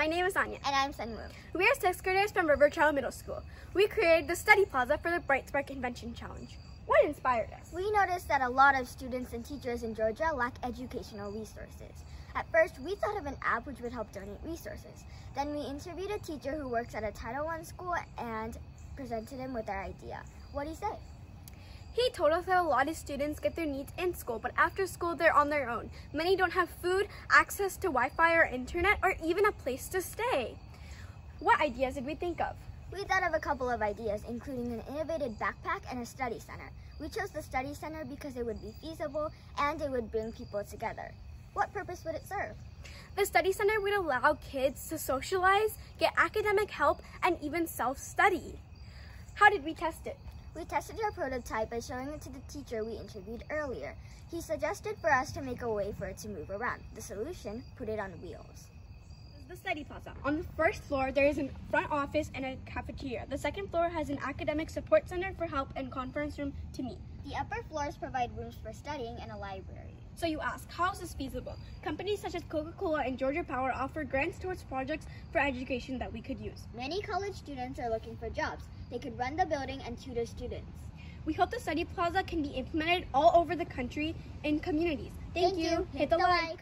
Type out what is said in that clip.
My name is Aanya. And I'm Sunwoo. We are sixth graders from River Trail Middle School. We created the Study Plaza for the Bright Spark Invention Challenge. What inspired us? We noticed that a lot of students and teachers in Georgia lack educational resources. At first, we thought of an app which would help donate resources. Then we interviewed a teacher who works at a Title I school and presented him with our idea. What do you say? He told us that a lot of students get their needs in school, but after school they're on their own. Many don't have food, access to Wi-Fi or internet, or even a place to stay. What ideas did we think of? We thought of a couple of ideas, including an innovative backpack and a study center. We chose the study center because it would be feasible and it would bring people together. What purpose would it serve? The study center would allow kids to socialize, get academic help, and even self-study. How did we test it? We tested our prototype by showing it to the teacher we interviewed earlier. He suggested for us to make a way for it to move around. The solution, put it on wheels. The study plaza. On the first floor, there is a front office and a cafeteria. The second floor has an academic support center for help and conference room to meet. The upper floors provide rooms for studying and a library. So you ask, how is this feasible? Companies such as Coca-Cola and Georgia Power offer grants towards projects for education that we could use. Many college students are looking for jobs. They could run the building and tutor students. We hope the study plaza can be implemented all over the country in communities. Thank, Thank you. you. Hit the like.